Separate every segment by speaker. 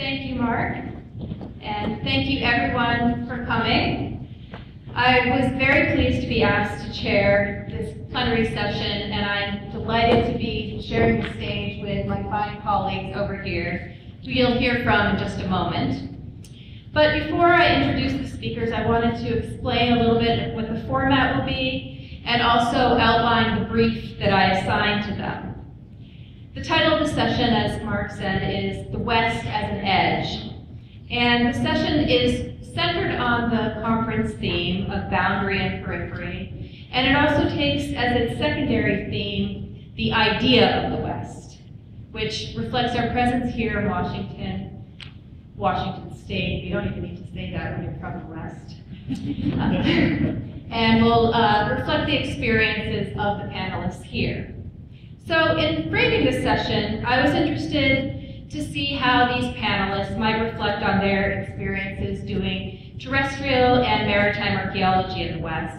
Speaker 1: Thank you, Mark. And thank you, everyone, for coming. I was very pleased to be asked to chair this plenary session, and I'm delighted to be sharing the stage with my fine colleagues over here, who you'll hear from in just a moment. But before I introduce the speakers, I wanted to explain a little bit what the format will be, and also outline the brief that I assigned to them. The title of the session, as Mark said, is The West as an Edge. And the session is centered on the conference theme of boundary and periphery. And it also takes as its secondary theme the idea of the West, which reflects our presence here in Washington, Washington State. You don't even need to say that when you're from the West. and will uh, reflect the experiences of the panelists here. So in framing this session, I was interested to see how these panelists might reflect on their experiences doing terrestrial and maritime archaeology in the West.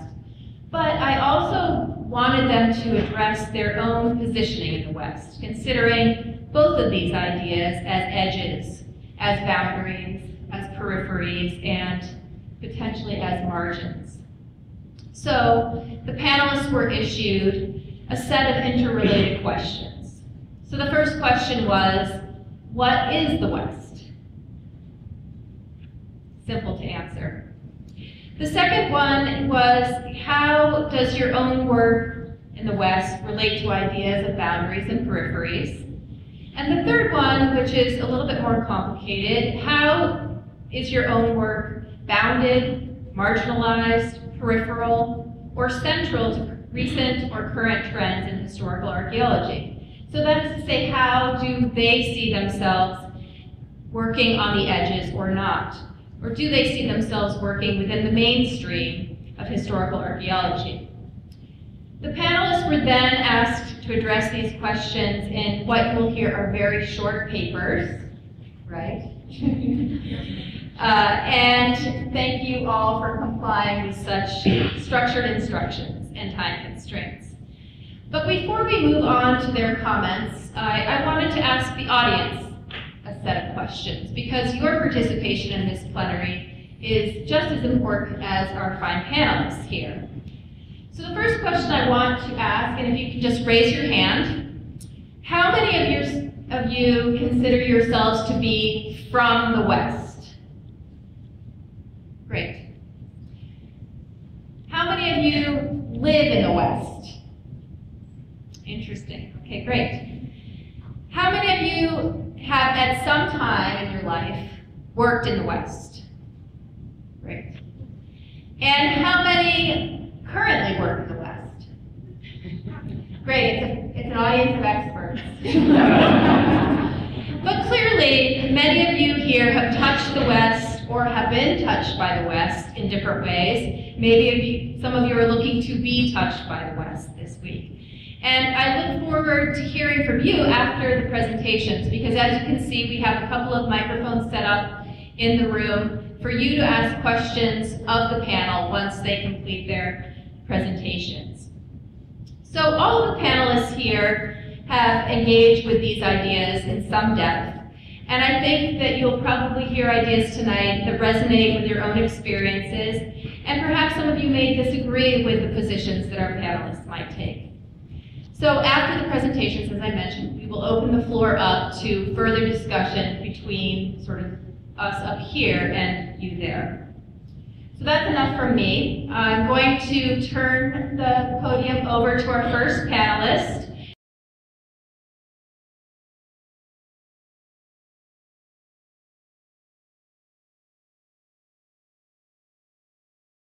Speaker 1: But I also wanted them to address their own positioning in the West, considering both of these ideas as edges, as boundaries, as peripheries, and potentially as margins. So the panelists were issued a set of interrelated questions. So the first question was, what is the West? Simple to answer. The second one was, how does your own work in the West relate to ideas of boundaries and peripheries? And the third one, which is a little bit more complicated, how is your own work bounded, marginalized, peripheral, or central to recent or current trends in historical archaeology. So that is to say, how do they see themselves working on the edges or not? Or do they see themselves working within the mainstream of historical archaeology? The panelists were then asked to address these questions in what you will hear are very short papers, right? uh, and thank you all for complying with such structured instructions and time constraints. But before we move on to their comments, I, I wanted to ask the audience a set of questions because your participation in this plenary is just as important as our fine panelists here. So the first question I want to ask, and if you can just raise your hand, how many of, your, of you consider yourselves to be from the West? Great. How many of you live in the West? Interesting. Okay, great. How many of you have at some time in your life worked in the West? Great. And how many currently work in the West? Great, it's, a, it's an audience of experts. but clearly, many of you here have touched the West or have been touched by the West in different ways. Maybe some of you are looking to be touched by the West this week. And I look forward to hearing from you after the presentations because as you can see, we have a couple of microphones set up in the room for you to ask questions of the panel once they complete their presentations. So all of the panelists here have engaged with these ideas in some depth and I think that you'll probably hear ideas tonight that resonate with your own experiences, and perhaps some of you may disagree with the positions that our panelists might take. So after the presentations, as I mentioned, we will open the floor up to further discussion between sort of us up here and you there. So that's enough from me. I'm going to turn the podium over to our first panelist,